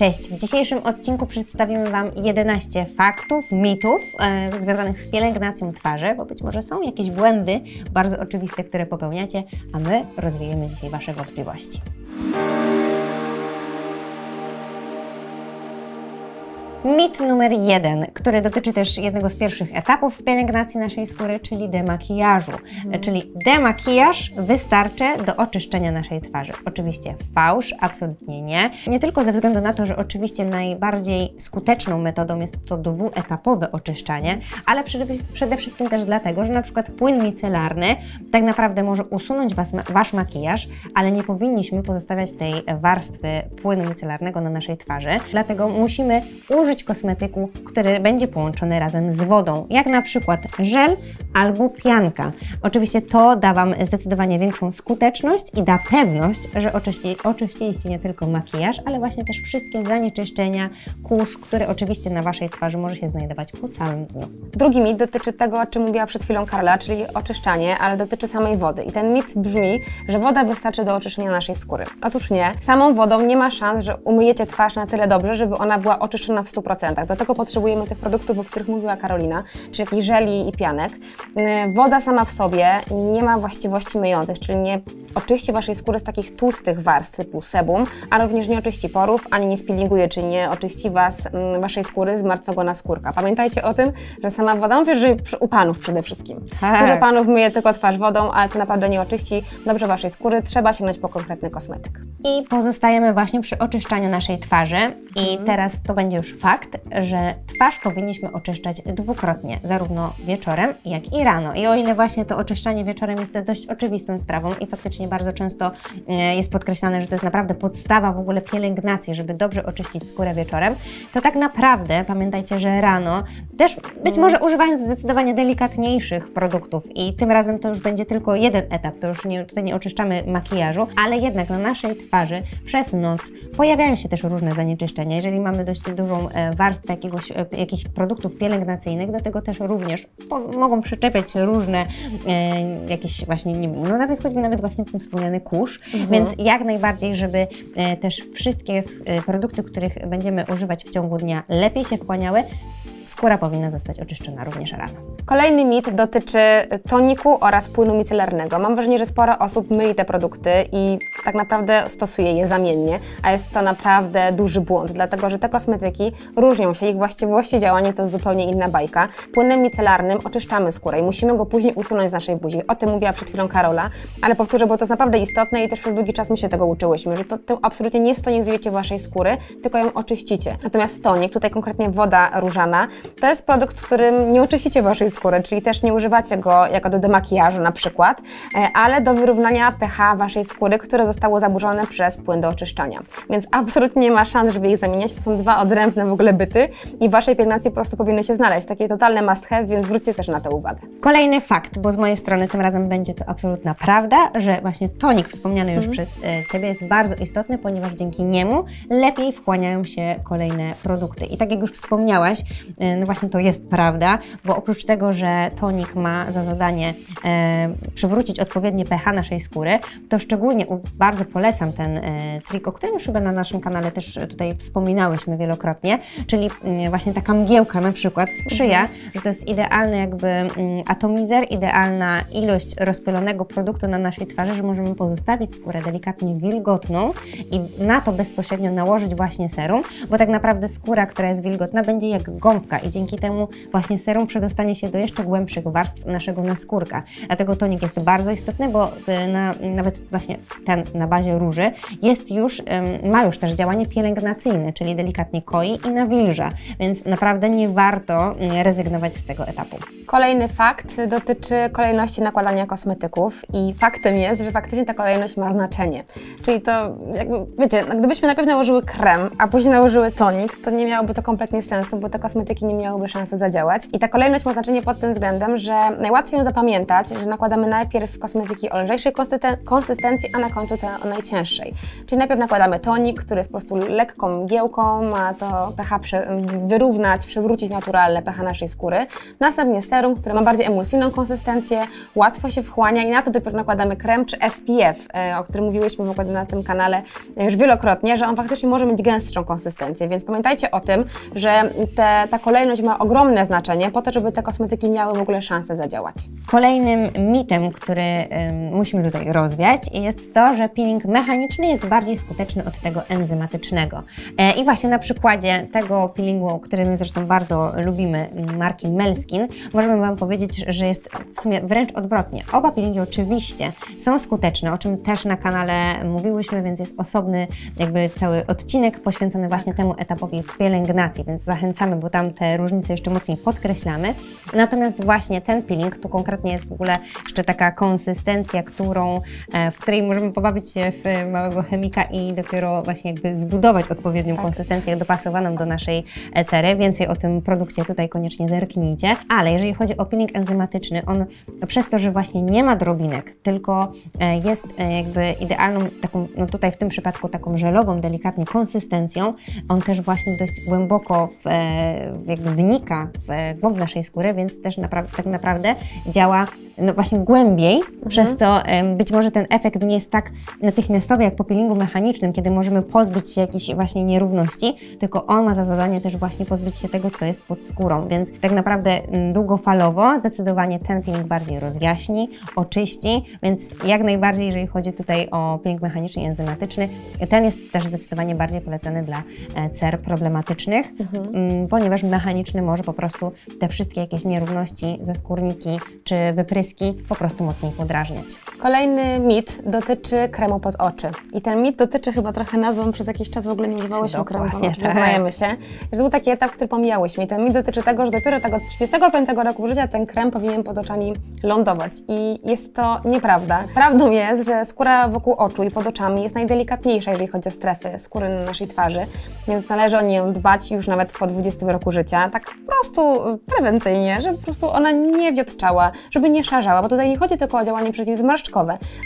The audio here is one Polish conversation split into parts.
Cześć! W dzisiejszym odcinku przedstawimy Wam 11 faktów, mitów e, związanych z pielęgnacją twarzy, bo być może są jakieś błędy bardzo oczywiste, które popełniacie, a my rozwiejemy dzisiaj Wasze wątpliwości. Mit numer jeden, który dotyczy też jednego z pierwszych etapów pielęgnacji naszej skóry, czyli demakijażu. Czyli demakijaż wystarczy do oczyszczenia naszej twarzy. Oczywiście fałsz, absolutnie nie. Nie tylko ze względu na to, że oczywiście najbardziej skuteczną metodą jest to dwuetapowe oczyszczanie, ale przede, przede wszystkim też dlatego, że na przykład płyn micelarny tak naprawdę może usunąć was, Wasz makijaż, ale nie powinniśmy pozostawiać tej warstwy płynu micelarnego na naszej twarzy. Dlatego musimy użyć użyć kosmetyku, który będzie połączony razem z wodą, jak na przykład żel albo pianka. Oczywiście to da Wam zdecydowanie większą skuteczność i da pewność, że oczyści, oczyściliście nie tylko makijaż, ale właśnie też wszystkie zanieczyszczenia, kurz, które oczywiście na Waszej twarzy może się znajdować po całym dniu. Drugi mit dotyczy tego, o czym mówiła przed chwilą Karla, czyli oczyszczanie, ale dotyczy samej wody. I ten mit brzmi, że woda wystarczy do oczyszczenia naszej skóry. Otóż nie. Samą wodą nie ma szans, że umyjecie twarz na tyle dobrze, żeby ona była oczyszczona w 100%. Do tego potrzebujemy tych produktów, o których mówiła Karolina, czyli żeli i pianek. Y, woda sama w sobie nie ma właściwości myjących, czyli nie oczyści Waszej skóry z takich tłustych warstw typu sebum, a również nie oczyści porów, ani nie spilinguje, czyli nie oczyści Was, mm, Waszej skóry z martwego naskórka. Pamiętajcie o tym, że sama woda, mówię, że u Panów przede wszystkim. Tak. Dużo Panów myje tylko twarz wodą, ale to naprawdę nie oczyści dobrze Waszej skóry. Trzeba sięgnąć po konkretny kosmetyk. I pozostajemy właśnie przy oczyszczaniu naszej twarzy. I Mhm. teraz to będzie już fakt, że twarz powinniśmy oczyszczać dwukrotnie, zarówno wieczorem, jak i rano. I o ile właśnie to oczyszczanie wieczorem jest dość oczywistą sprawą i faktycznie bardzo często e, jest podkreślane, że to jest naprawdę podstawa w ogóle pielęgnacji, żeby dobrze oczyścić skórę wieczorem, to tak naprawdę pamiętajcie, że rano też być może używając zdecydowanie delikatniejszych produktów i tym razem to już będzie tylko jeden etap, to już nie, tutaj nie oczyszczamy makijażu, ale jednak na naszej twarzy przez noc pojawiają się też różne zanieczyszczenia. Jeżeli mamy dość dużą e, warstwę jakiegoś, e, jakichś produktów pielęgnacyjnych, do tego też również mogą przyczepiać się różne e, jakieś właśnie, nie no nawet choćby nawet właśnie ten wspomniany kurz, więc jak najbardziej, żeby też wszystkie produkty, których będziemy używać w ciągu dnia lepiej się wchłaniały, skóra powinna zostać oczyszczona również rano. Kolejny mit dotyczy toniku oraz płynu micelarnego. Mam wrażenie, że sporo osób myli te produkty i tak naprawdę stosuje je zamiennie, a jest to naprawdę duży błąd, dlatego że te kosmetyki różnią się, ich właściwości działania to zupełnie inna bajka. Płynem micelarnym oczyszczamy skórę i musimy go później usunąć z naszej buzi. O tym mówiła przed chwilą Karola, ale powtórzę, bo to jest naprawdę istotne i też przez długi czas my się tego uczyłyśmy, że to absolutnie nie stonizujecie waszej skóry, tylko ją oczyścicie. Natomiast tonik, tutaj konkretnie woda różana, to jest produkt, którym nie oczyścicie waszej skóry, czyli też nie używacie go jako do demakijażu na przykład, e, ale do wyrównania pH waszej skóry, które zostało zaburzone przez płyn do oczyszczania. Więc absolutnie nie ma szans, żeby ich zamieniać. To są dwa odrębne w ogóle byty i w waszej pielęgnacji po prostu powinny się znaleźć. Takie totalne must have, więc zwróćcie też na to uwagę. Kolejny fakt, bo z mojej strony tym razem będzie to absolutna prawda, że właśnie tonik wspomniany już przez e, Ciebie jest bardzo istotny, ponieważ dzięki niemu lepiej wchłaniają się kolejne produkty. I tak jak już wspomniałaś, e, no właśnie to jest prawda, bo oprócz tego, że tonik ma za zadanie e, przywrócić odpowiednie pH naszej skóry, to szczególnie u, bardzo polecam ten e, trik, o którym już chyba na naszym kanale też tutaj wspominałyśmy wielokrotnie, czyli mm, właśnie taka mgiełka na przykład sprzyja, że to jest idealny jakby mm, atomizer, idealna ilość rozpylonego produktu na naszej twarzy, że możemy pozostawić skórę delikatnie wilgotną i na to bezpośrednio nałożyć właśnie serum, bo tak naprawdę skóra, która jest wilgotna, będzie jak gąbka dzięki temu właśnie serum przedostanie się do jeszcze głębszych warstw naszego naskórka. Dlatego tonik jest bardzo istotny, bo y, na, nawet właśnie ten na bazie róży jest już, ma już też działanie pielęgnacyjne, czyli delikatnie koi i nawilża, więc naprawdę nie warto y, rezygnować z tego etapu. Kolejny fakt dotyczy kolejności nakładania kosmetyków i faktem jest, że faktycznie ta kolejność ma znaczenie. Czyli to jakby, wiecie, no gdybyśmy najpierw nałożyły krem, a później nałożyły tonik, to nie miałoby to kompletnie sensu, bo te kosmetyki nie miałyby szansy zadziałać. I ta kolejność ma znaczenie pod tym względem, że najłatwiej ją zapamiętać, że nakładamy najpierw kosmetyki o lżejszej konsystencji, a na końcu te o najcięższej. Czyli najpierw nakładamy tonik, który jest po prostu lekką mgiełką, ma to pH wyrównać, przywrócić naturalne pH naszej skóry. Następnie serum, który ma bardziej emulsyjną konsystencję, łatwo się wchłania i na to dopiero nakładamy krem czy SPF, e, o którym mówiłyśmy w ogóle na tym kanale już wielokrotnie, że on faktycznie może mieć gęstszą konsystencję, więc pamiętajcie o tym, że te, ta kolejność ma ogromne znaczenie po to, żeby te kosmetyki miały w ogóle szansę zadziałać. Kolejnym mitem, który musimy tutaj rozwiać jest to, że peeling mechaniczny jest bardziej skuteczny od tego enzymatycznego. E, I właśnie na przykładzie tego peelingu, który my zresztą bardzo lubimy, marki Melskin, możemy Wam powiedzieć, że jest w sumie wręcz odwrotnie. Oba peelingi oczywiście są skuteczne, o czym też na kanale mówiłyśmy, więc jest osobny jakby cały odcinek poświęcony właśnie temu etapowi pielęgnacji, więc zachęcamy, bo tam te różnice jeszcze mocniej podkreślamy. Natomiast właśnie ten peeling, tu konkretnie jest w ogóle jeszcze taka konsystencja, którą, e, w której możemy pobawić się w małego chemika i dopiero właśnie jakby zbudować odpowiednią tak. konsystencję dopasowaną do naszej e, cery. Więcej o tym produkcie tutaj koniecznie zerknijcie. Ale jeżeli chodzi o peeling enzymatyczny, on przez to, że właśnie nie ma drobinek, tylko e, jest jakby idealną taką, no tutaj w tym przypadku taką żelową, delikatnie konsystencją, on też właśnie dość głęboko w, jakby wnika w głąb naszej skóry, więc też napra tak naprawdę działa no właśnie głębiej, mhm. przez to być może ten efekt nie jest tak natychmiastowy jak po peelingu mechanicznym, kiedy możemy pozbyć się jakichś właśnie nierówności, tylko on ma za zadanie też właśnie pozbyć się tego, co jest pod skórą, więc tak naprawdę mm, długofalowo zdecydowanie ten peeling bardziej rozjaśni, oczyści, więc jak najbardziej, jeżeli chodzi tutaj o peeling mechaniczny i enzymatyczny, ten jest też zdecydowanie bardziej polecany dla e, cer problematycznych, mhm. Mm, ponieważ mechaniczny może po prostu te wszystkie jakieś nierówności, zaskórniki czy wypryski po prostu mocniej podrażniać. Kolejny mit dotyczy kremu pod oczy. I ten mit dotyczy chyba trochę nas, bo my przez jakiś czas w ogóle nie używałyśmy kremu pod oczy, przyznajemy się. Że to był taki etap, który pomijałyśmy. I ten mit dotyczy tego, że dopiero tego 35 roku życia ten krem powinien pod oczami lądować. I jest to nieprawda. Prawdą jest, że skóra wokół oczu i pod oczami jest najdelikatniejsza, jeżeli chodzi o strefy skóry na naszej twarzy, więc należy o nią dbać już nawet po 20 roku życia, tak po prostu prewencyjnie, żeby po prostu ona nie wiotczała, żeby nie szarżała, bo tutaj nie chodzi tylko o działanie przeciwzmarszczkowe,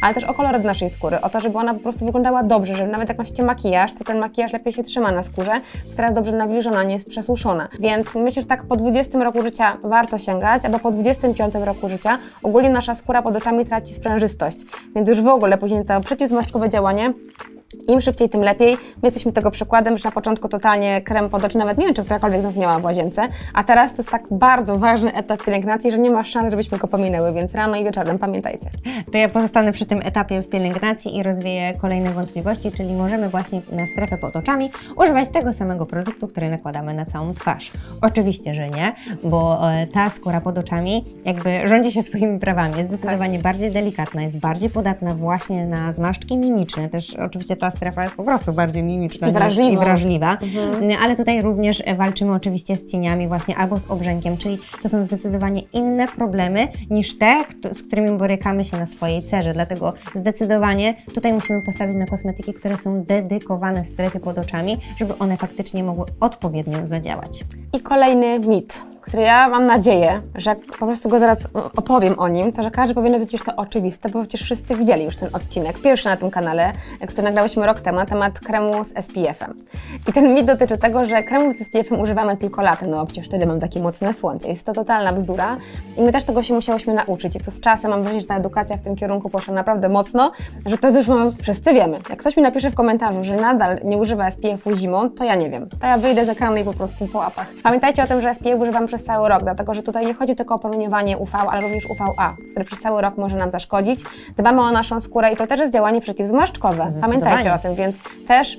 ale też o kolor naszej skóry, o to, żeby ona po prostu wyglądała dobrze, żeby nawet jak macie makijaż, to ten makijaż lepiej się trzyma na skórze, która jest dobrze nawilżona, nie jest przesuszona. Więc myślę, że tak po 20 roku życia warto sięgać, albo po 25 roku życia ogólnie nasza skóra pod oczami traci sprężystość, więc już w ogóle później to przeciwzmarszczkowe działanie im szybciej, tym lepiej. My jesteśmy tego przykładem, że na początku totalnie krem pod oczy, nawet nie wiem, czy którakolwiek z nas miała w łazience, a teraz to jest tak bardzo ważny etap pielęgnacji, że nie ma szans, żebyśmy go pominęły, więc rano i wieczorem pamiętajcie. To ja pozostanę przy tym etapie w pielęgnacji i rozwieję kolejne wątpliwości, czyli możemy właśnie na strefę pod oczami używać tego samego produktu, który nakładamy na całą twarz. Oczywiście, że nie, bo e, ta skóra pod oczami jakby rządzi się swoimi prawami, jest zdecydowanie tak. bardziej delikatna, jest bardziej podatna właśnie na zmarszczki mimiczne, też oczywiście ta strefa jest po prostu bardziej mimiczna i wrażliwa. I wrażliwa. Mhm. Ale tutaj również walczymy oczywiście z cieniami właśnie albo z obrzękiem, czyli to są zdecydowanie inne problemy niż te, z którymi borykamy się na swojej cerze. Dlatego zdecydowanie tutaj musimy postawić na kosmetyki, które są dedykowane strefie pod oczami, żeby one faktycznie mogły odpowiednio zadziałać. I kolejny mit który ja mam nadzieję, że jak po prostu go zaraz opowiem o nim, to że każdy powinien być już to oczywiste, bo przecież wszyscy widzieli już ten odcinek, pierwszy na tym kanale, który nagrałyśmy rok temu, temat kremu z SPF-em. I ten mit dotyczy tego, że kremu z SPF-em używamy tylko latem, no przecież wtedy mam takie mocne słońce. Jest to totalna bzdura i my też tego się musiałyśmy nauczyć i to z czasem mam wrażenie, że ta edukacja w tym kierunku poszła naprawdę mocno, że to już wszyscy wiemy. Jak ktoś mi napisze w komentarzu, że nadal nie używa SPF-u zimą, to ja nie wiem. To ja wyjdę z ekranu i po prostu po łapach. Pamiętajcie o tym, że SPF używam przez cały rok, dlatego że tutaj nie chodzi tylko o promieniowanie UV, ale również UVA, które przez cały rok może nam zaszkodzić. Dbamy o naszą skórę i to też jest działanie przeciwzmarszczkowe. Pamiętajcie o tym, więc też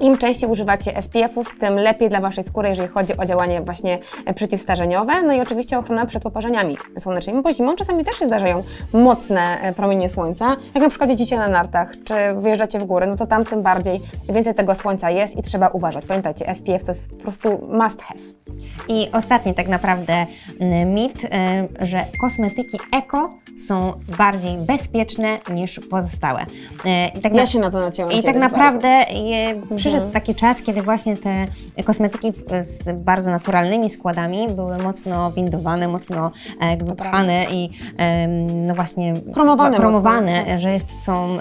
im częściej używacie SPF-ów, tym lepiej dla Waszej skóry, jeżeli chodzi o działanie właśnie przeciwstarzeniowe, no i oczywiście ochrona przed poparzeniami słonecznymi, bo zimą czasami też się zdarzają mocne e, promienie słońca, jak na przykład jedziecie na nartach, czy wyjeżdżacie w górę, no to tam tym bardziej więcej tego słońca jest i trzeba uważać. Pamiętajcie, SPF to jest po prostu must have. I ostatni tak naprawdę mm, mit, y, że kosmetyki eko są bardziej bezpieczne niż pozostałe. Y, I tak ja na... się na to naciąłem. I tak naprawdę przyszedł taki czas, kiedy właśnie te kosmetyki z bardzo naturalnymi składami były mocno windowane, mocno e, jakby pchane i no właśnie Promowane promowane mocno. że jest, są,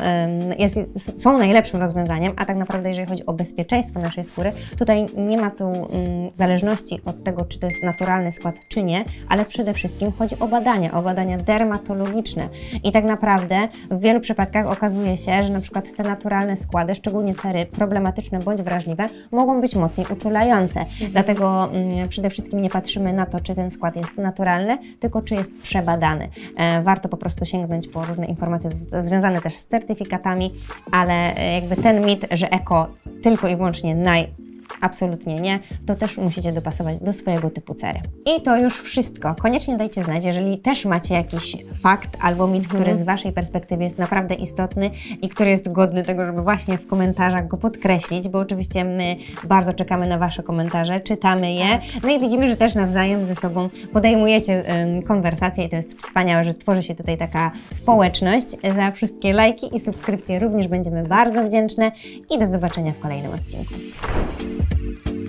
jest, są najlepszym rozwiązaniem, a tak naprawdę jeżeli chodzi o bezpieczeństwo naszej skóry, tutaj nie ma tu mm, zależności od tego, czy to jest naturalny skład, czy nie, ale przede wszystkim chodzi o badania, o badania dermatologiczne. I tak naprawdę w wielu przypadkach okazuje się, że na przykład te naturalne składy, szczególnie cery problematyczne bądź wrażliwe, mogą być mocniej uczulające. Dlatego mm, przede wszystkim nie patrzymy na to, czy ten skład jest naturalny, tylko czy jest przebadany. E, warto po prostu sięgnąć po różne informacje z, związane też z certyfikatami, ale e, jakby ten mit, że eko tylko i wyłącznie naj Absolutnie nie. To też musicie dopasować do swojego typu cery. I to już wszystko. Koniecznie dajcie znać, jeżeli też macie jakiś fakt albo mit, który z Waszej perspektywy jest naprawdę istotny i który jest godny tego, żeby właśnie w komentarzach go podkreślić, bo oczywiście my bardzo czekamy na Wasze komentarze, czytamy je, no i widzimy, że też nawzajem ze sobą podejmujecie konwersacje i to jest wspaniałe, że tworzy się tutaj taka społeczność. Za wszystkie lajki i subskrypcje również będziemy bardzo wdzięczne i do zobaczenia w kolejnym odcinku.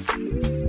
Thank you.